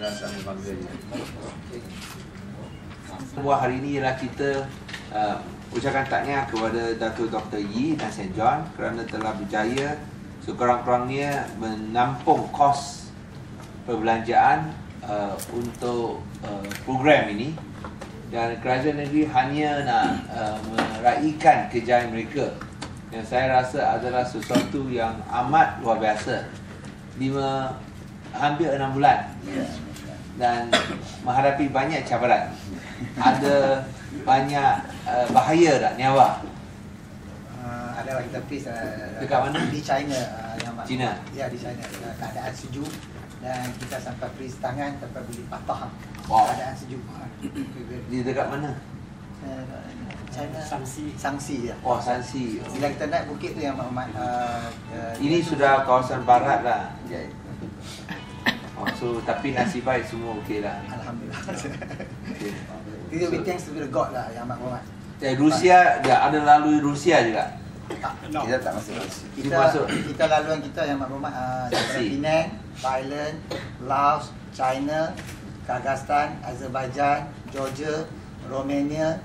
bangga juga. Sebuah hari ini ialah kita uh, ucapkan tahniah kepada Datuk Dr. Yi dan St. John kerana telah berjaya sekurang-kurangnya menampung kos perbelanjaan uh, untuk uh, program ini dan kerajaan negeri hanya nak uh, meraihkan kejayaan mereka yang saya rasa adalah sesuatu yang amat luar biasa lima hampir enam bulan dan menghadapi banyak cabaran. Ada banyak uh, bahaya tak nyawa? Uh, adalah kita pergi uh, Dekat mana? Di China uh, yang China? Ya di China. Uh, Keadaan sejuk Dan kita sampai freeze tangan Sampai boleh patah. Wow. Keadaan sejuk. Di dekat mana? Uh, China. Sangsi. Sangsi ya. Oh Sansi Bila kita naik bukit tu yang mak uh, uh, ini sudah kawasan barat lah. Ya, oh, so tapi nasib baik semua okey lah Alhamdulillah okay. Kita so, thanks to the God lah Yang Mak Muhammad Eh, Rusia dia ada lalui Rusia juga tak, No. Kita tak masuk Rusia kita, masuk. kita laluan kita yang Mak Muhammad uh, Saksi. Penang, Thailand, Laos, China, Kazakhstan, Azerbaijan, Georgia, Romania,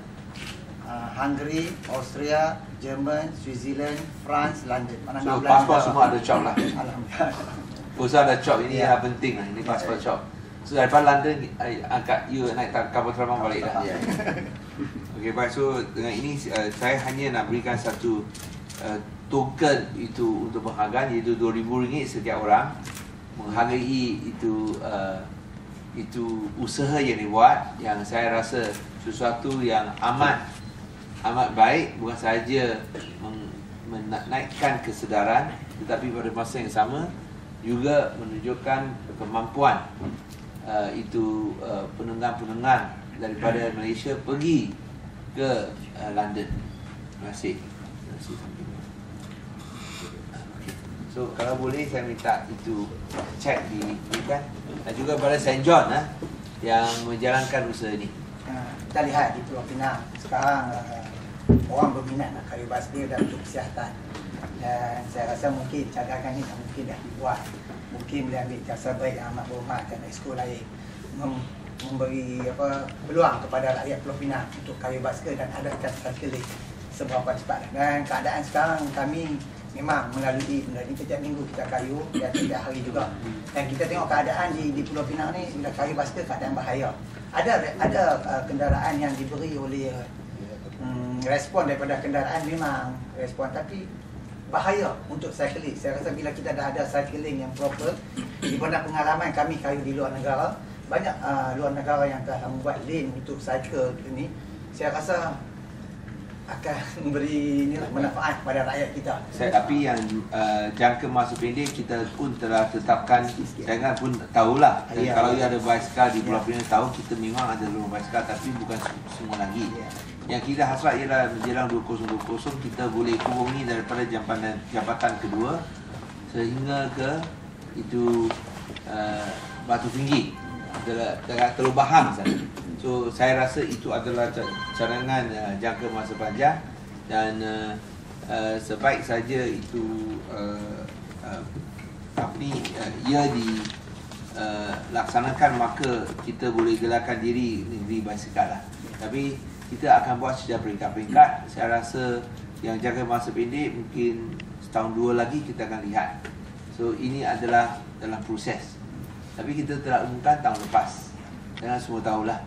uh, Hungary, Austria, Jerman, Switzerland, France, London. Mana so 16 pasport semua ada cop lah Alhamdulillah. Pusat ada cop ini Ya. yang penting lah ini Ya, pasport ya. cop so daripada London I, angkat you naik tak kapal terbang balik lah Ya. Okey baik so dengan ini uh, saya hanya nak berikan satu uh, token itu untuk penghargaan iaitu RM2000 setiap orang menghargai itu uh, itu usaha yang dibuat yang saya rasa sesuatu yang amat amat baik bukan sahaja menaikkan kesedaran tetapi pada masa yang sama juga menunjukkan kemampuan uh, itu uh, penengang-penengang daripada Malaysia pergi ke uh, London. Terima kasih. Terima kasih. So kalau boleh saya minta itu cek diberikan dan juga pada St John ah yang menjalankan usaha ini. Uh, kita lihat di Pulau Pinang sekarang uh, orang berminat nak kayu basbir dan untuk kesihatan dan saya rasa mungkin cadangan ni tak mungkin dah dibuat. Mungkin boleh ambil jasa baik amat berhormat dan exco lain. Mem- memberi apa peluang kepada rakyat Pulau Pinang untuk kayu basbir dan adakan cycling seberapa cepat. Dan keadaan sekarang kami memang melalui melalui setiap minggu kita kayu dan setiap hari juga. Dan kita tengok keadaan di di Pulau Pinang ni bila kayu basbir keadaan bahaya. Ada ada uh, kendaraan yang diberi oleh hmm, respon daripada kendaraan memang respon. Tapi bahaya untuk cycling. Saya rasa bila kita dah ada cycling yang proper, di mana pengalaman kami kayu di luar negara, banyak uh, luar negara yang telah membuat lane untuk cycle ini, saya rasa akan memberi inilah manfaat kepada rakyat kita. Saya tapi yang uh, jangka masa pendek kita pun telah tetapkan jangan pun tahulah dan Ya, kalau ya. ada basikal di Pulau Ya. Pinang tahu kita memang ada rumah basikal tapi bukan semua lagi. Ya. Yang kita hasrat ialah menjelang 2020 kita boleh hubungi daripada jambatan jambatan kedua sehingga ke itu uh, Batu Tinggi adalah Teluk Bahang sana. So saya rasa itu adalah ca- cadangan uh, jangka masa panjang dan uh, uh, sebaik saja itu uh, uh, tapi uh, ia di uh, laksanakan maka kita boleh gelarkan diri negeri basikal lah. Tapi kita akan buat secara peringkat-peringkat. Saya rasa yang jangka masa pendek mungkin setahun dua lagi kita akan lihat. So ini adalah dalam proses. Tapi kita telah umumkan tahun lepas. Jangan semua tahulah.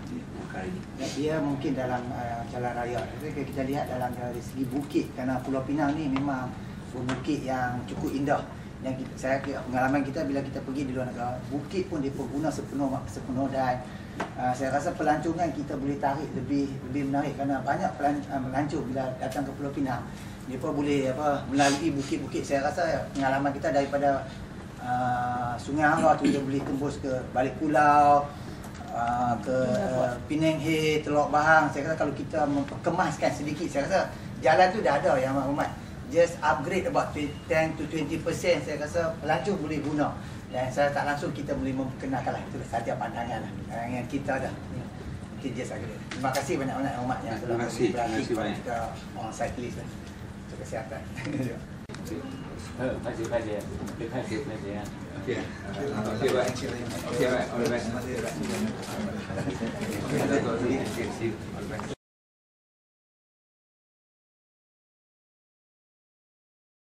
Dan dia mungkin dalam uh, jalan raya. Kalau kita lihat dalam dari segi bukit kerana Pulau Pinang ni memang bukit yang cukup indah. Yang kita, saya pengalaman kita bila kita pergi di luar negara, bukit pun diperguna sepenuh sepenuh dan uh, saya rasa pelancongan kita boleh tarik lebih lebih menarik kerana banyak pelan, uh, bila datang ke Pulau Pinang. Mereka boleh apa melalui bukit-bukit. Saya rasa pengalaman kita daripada uh, Sungai Hangga tu dia boleh tembus ke balik pulau uh, ke uh, Penang Hill, Teluk Bahang. Saya rasa kalau kita memperkemaskan sedikit, saya rasa jalan tu dah ada yang Muhammad. Just upgrade about 10 to 20% saya rasa pelancong boleh guna. Dan saya tak langsung kita boleh memperkenalkan lah. Itulah saja pandangan lah. Yang kita dah. Mungkin just upgrade. Terima kasih banyak-banyak Muhammad yang telah perhatian Terima kasih kepada kita orang cyclist lah. Untuk kesihatan. Uh, Terima kasih Fadil. Terima kasih Fadil. Okay. Okay, baik. Okay, baik. All the best. Okay, Dato'. See you. All the best.